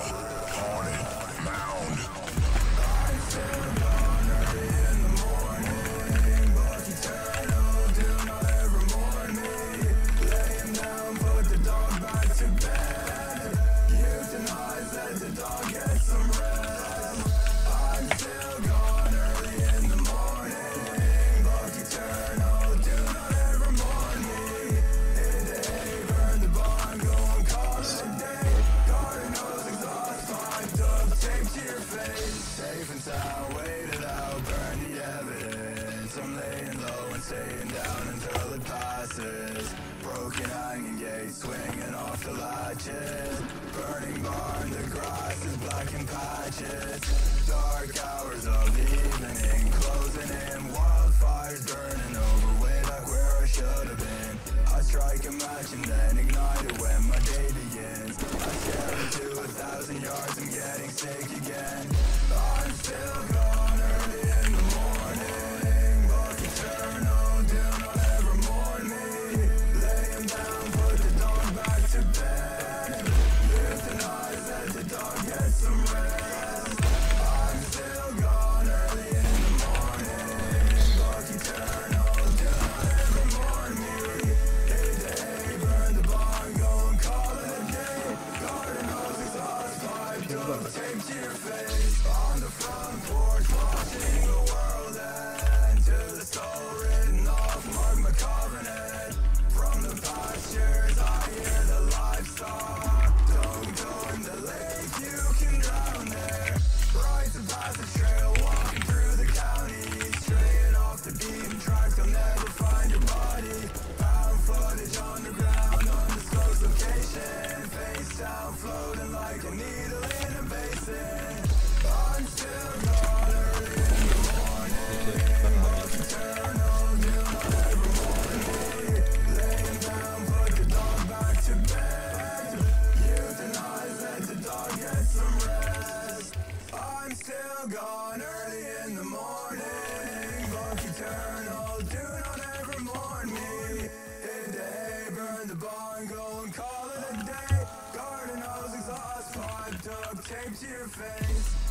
haunted mound. watches Burning barn, the grass is black in patches. Dark hours of evening, closing in Wildfires burning over way back where I should have been. I strike a match and then ignite it when my day on the front porch watching still gone early in the morning. Both eternal, do not ever mourn me. In the hay, burn the bongo and call it a day. Garden hose, exhaust pipe, duct tape to your face.